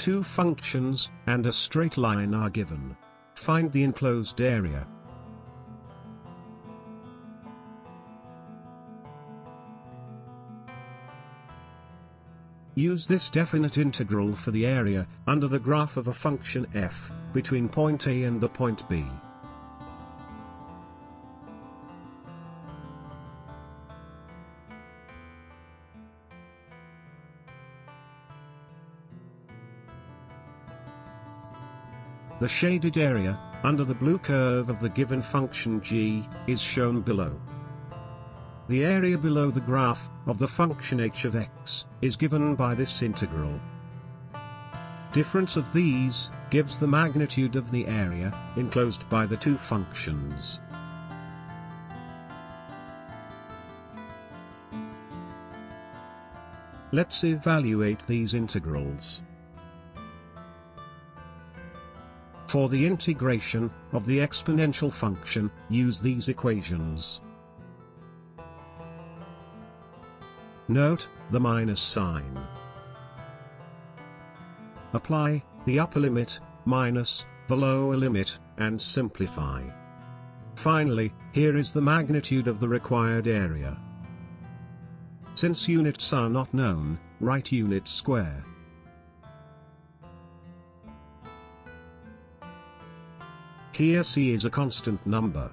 two functions, and a straight line are given. Find the enclosed area. Use this definite integral for the area, under the graph of a function f, between point A and the point B. The shaded area, under the blue curve of the given function g, is shown below. The area below the graph, of the function h of x, is given by this integral. Difference of these, gives the magnitude of the area, enclosed by the two functions. Let's evaluate these integrals. For the integration of the exponential function, use these equations. Note the minus sign. Apply the upper limit minus the lower limit and simplify. Finally, here is the magnitude of the required area. Since units are not known, write unit square. Here c is a constant number.